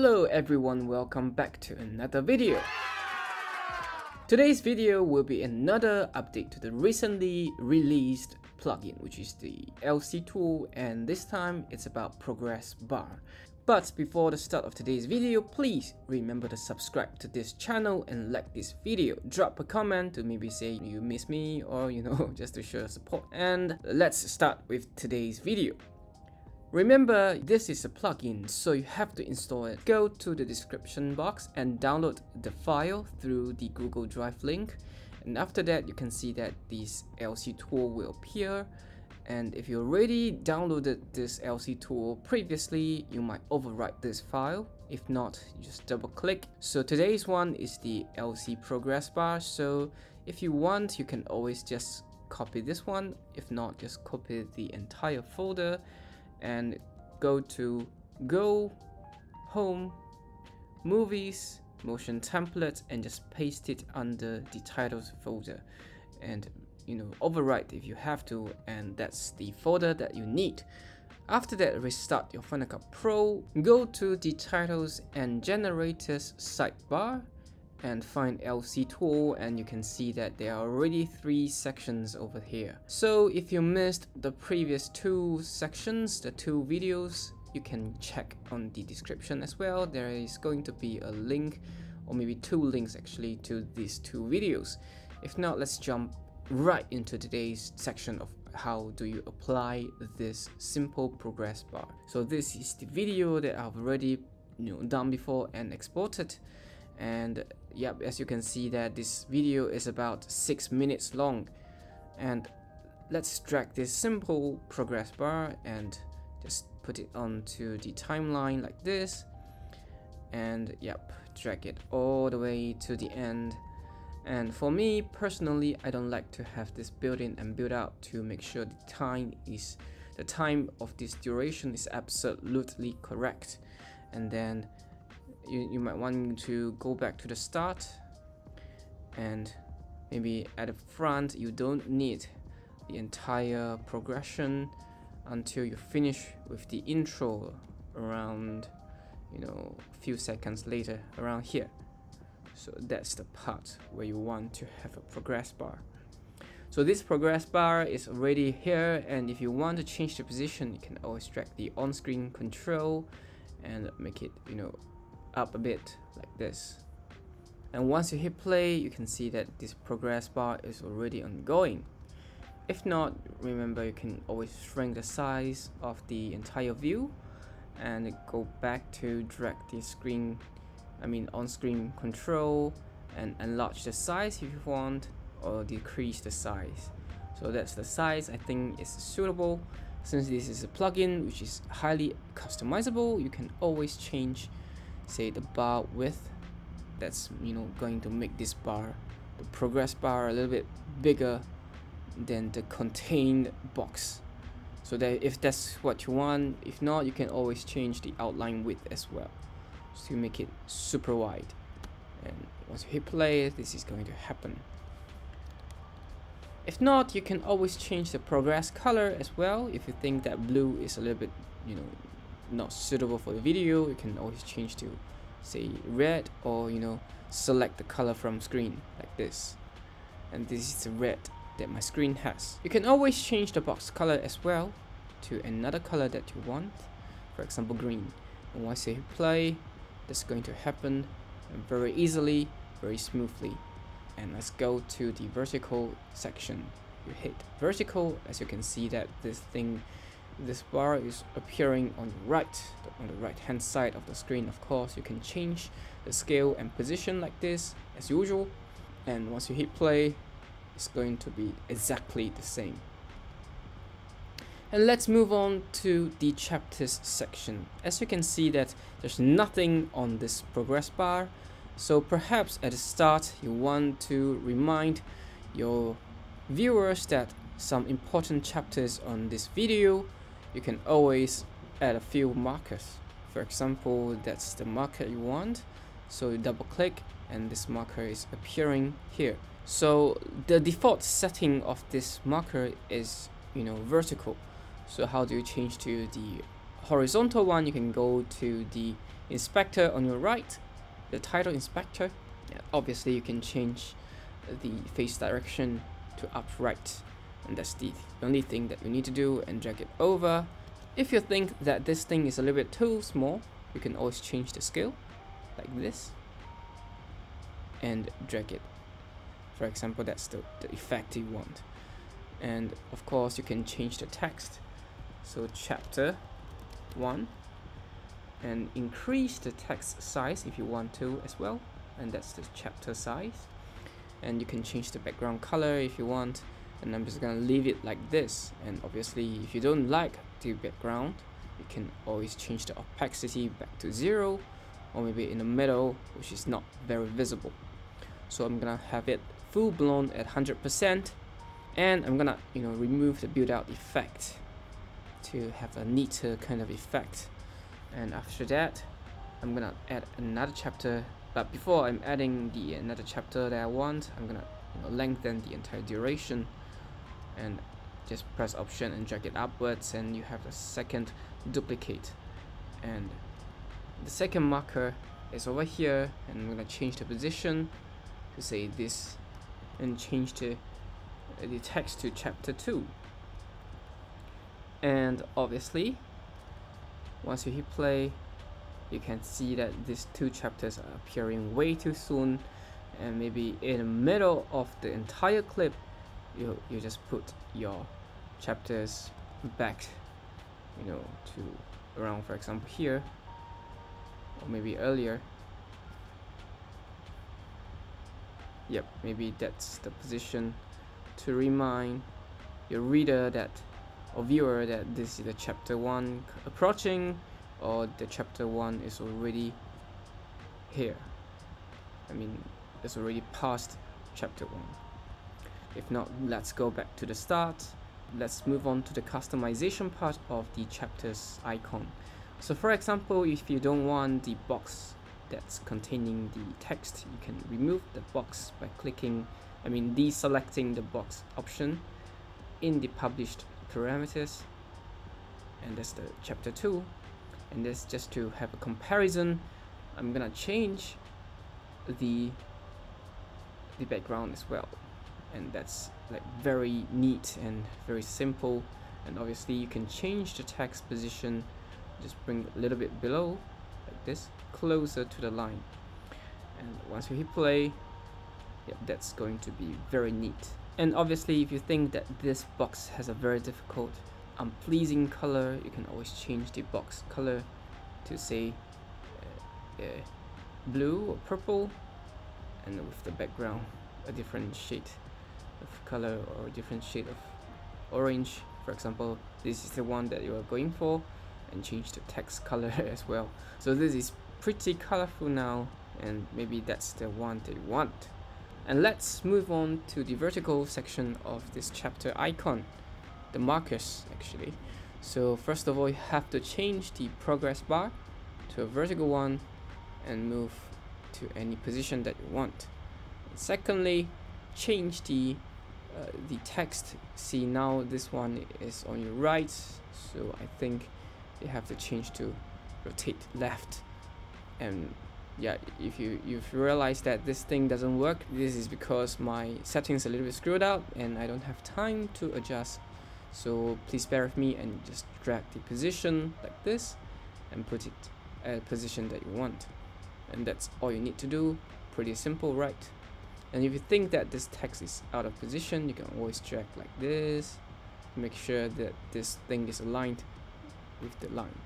Hello everyone, welcome back to another video. Today's video will be another update to the recently released plugin which is the LC tool and this time it's about progress bar. But before the start of today's video, please remember to subscribe to this channel and like this video. Drop a comment to maybe say you miss me or you know just to show support. And let's start with today's video. Remember, this is a plugin, so you have to install it. Go to the description box and download the file through the Google Drive link. And after that, you can see that this LC tool will appear. And if you already downloaded this LC tool previously, you might overwrite this file. If not, just double click. So today's one is the LC progress bar. So if you want, you can always just copy this one. If not, just copy the entire folder and go to go home movies motion template and just paste it under the titles folder. And you know overwrite if you have to and that's the folder that you need. After that restart your Final Cut Pro go to the titles and generators sidebar and find LC tool and you can see that there are already three sections over here. So if you missed the previous two sections, the two videos, you can check on the description as well. There is going to be a link or maybe two links actually to these two videos. If not, let's jump right into today's section of how do you apply this simple progress bar. So this is the video that I've already you know, done before and exported and yep as you can see that this video is about six minutes long. And let's drag this simple progress bar and just put it onto the timeline like this. And yep drag it all the way to the end. And for me personally I don't like to have this built in and built out to make sure the time is the time of this duration is absolutely correct. And then you, you might want to go back to the start and maybe at the front you don't need the entire progression until you finish with the intro around you know a few seconds later around here. So that's the part where you want to have a progress bar. So this progress bar is already here and if you want to change the position you can always drag the on-screen control and make it you know up a bit like this. And once you hit play you can see that this progress bar is already ongoing. If not remember you can always shrink the size of the entire view and go back to drag the screen I mean on-screen control and enlarge the size if you want or decrease the size. So that's the size I think is suitable. Since this is a plugin which is highly customizable you can always change say the bar width that's you know going to make this bar the progress bar a little bit bigger than the contained box. So that if that's what you want if not you can always change the outline width as well to make it super wide. And once you hit play this is going to happen. If not you can always change the progress color as well if you think that blue is a little bit you know not suitable for the video you can always change to say red or you know select the color from screen like this. And this is the red that my screen has. You can always change the box color as well to another color that you want for example green. And once you hit play that's going to happen very easily very smoothly. And let's go to the vertical section. You hit vertical as you can see that this thing this bar is appearing on the right on the right hand side of the screen. Of course you can change the scale and position like this as usual. And once you hit play it's going to be exactly the same. And let's move on to the chapters section. As you can see that there's nothing on this progress bar. So perhaps at the start you want to remind your viewers that some important chapters on this video you can always add a few markers. For example that's the marker you want. So you double click and this marker is appearing here. So the default setting of this marker is you know vertical. So how do you change to the horizontal one, you can go to the inspector on your right, the title inspector. Obviously, you can change the face direction to upright, and that's the only thing that you need to do and drag it over. If you think that this thing is a little bit too small, you can always change the scale like this and drag it. For example, that's the, the effect you want. And of course, you can change the text. So chapter 1 and increase the text size if you want to as well. And that's the chapter size. And you can change the background color if you want. And I'm just gonna leave it like this. And obviously, if you don't like the background, you can always change the opacity back to zero or maybe in the middle, which is not very visible. So I'm gonna have it full blown at 100% and I'm gonna you know remove the build out effect to have a neater kind of effect. And after that I'm gonna add another chapter. But before I'm adding the another chapter that I want I'm gonna you know, lengthen the entire duration and just press option and drag it upwards and you have a second duplicate. And the second marker is over here and I'm gonna change the position to say this and change the, the text to chapter 2 and obviously once you hit play you can see that these two chapters are appearing way too soon and maybe in the middle of the entire clip you, you just put your chapters back you know to around for example here or maybe earlier. Yep maybe that's the position to remind your reader that or viewer that this is the chapter 1 approaching or the chapter 1 is already here. I mean it's already past chapter 1 if not let's go back to the start. Let's move on to the customization part of the chapters icon. So for example if you don't want the box that's containing the text you can remove the box by clicking I mean deselecting the box option in the published parameters. And that's the chapter 2 and this just to have a comparison I'm gonna change the the background as well and that's like very neat and very simple. And obviously you can change the text position just bring a little bit below like this closer to the line. And once you hit play yeah, that's going to be very neat. And obviously if you think that this box has a very difficult unpleasing color you can always change the box color to say uh, uh, blue or purple and with the background a different shade of color or different shade of orange. For example this is the one that you are going for and change the text color as well. So this is pretty colorful now and maybe that's the one they want. And let's move on to the vertical section of this chapter icon the markers actually. So first of all you have to change the progress bar to a vertical one and move to any position that you want. And secondly change the uh, the text. See now this one is on your right so I think you have to change to rotate left. And yeah if you you've realized that this thing doesn't work this is because my settings a little bit screwed up and I don't have time to adjust. So please bear with me and just drag the position like this and put it at a position that you want. And that's all you need to do. Pretty simple right and if you think that this text is out of position you can always drag like this make sure that this thing is aligned with the line.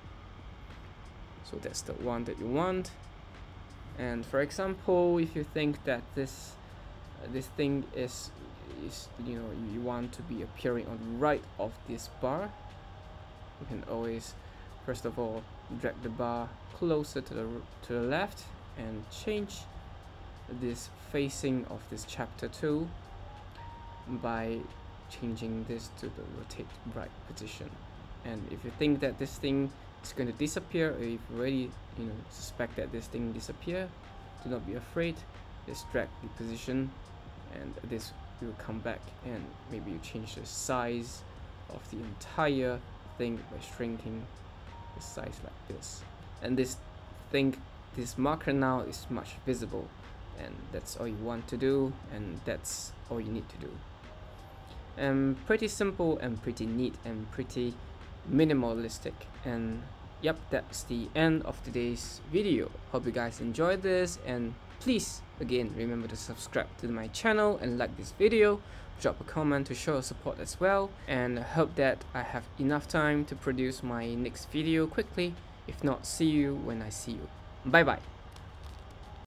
So that's the one that you want. And for example if you think that this uh, this thing is is you know you want to be appearing on the right of this bar you can always first of all drag the bar closer to the to the left and change this facing of this chapter 2 by changing this to the rotate right position. And if you think that this thing is going to disappear or if you already you know suspect that this thing disappear do not be afraid. Just drag the position and this will come back and maybe you change the size of the entire thing by shrinking the size like this. And this thing this marker now is much visible and that's all you want to do and that's all you need to do. And pretty simple and pretty neat and pretty minimalistic. And yep that's the end of today's video. Hope you guys enjoyed this and please again remember to subscribe to my channel and like this video. Drop a comment to show support as well and hope that I have enough time to produce my next video quickly. If not see you when I see you. Bye bye